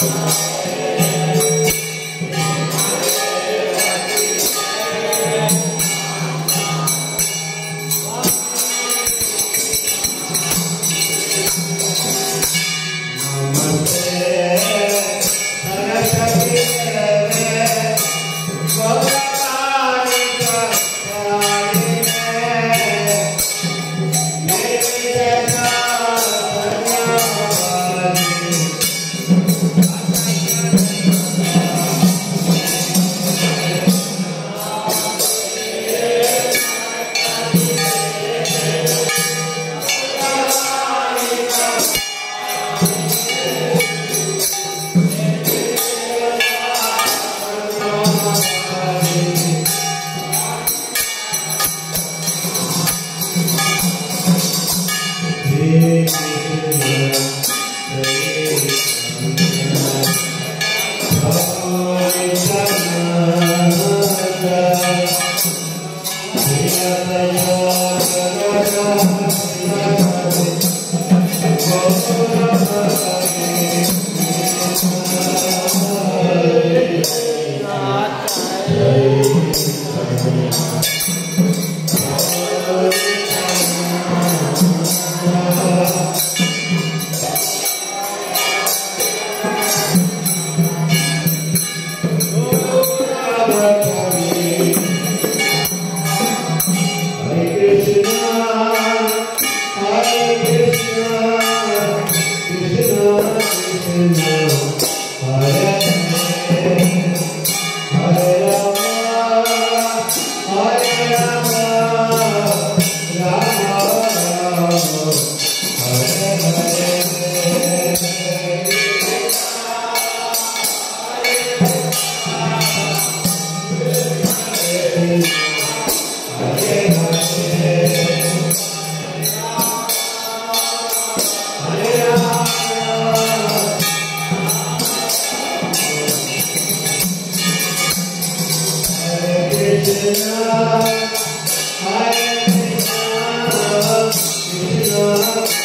Música you. know I She loves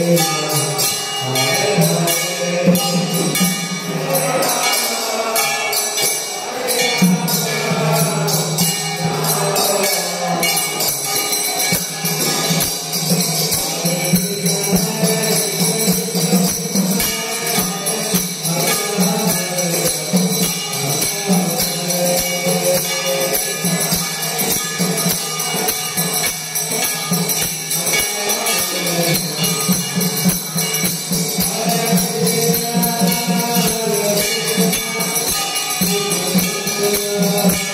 Amen. Thank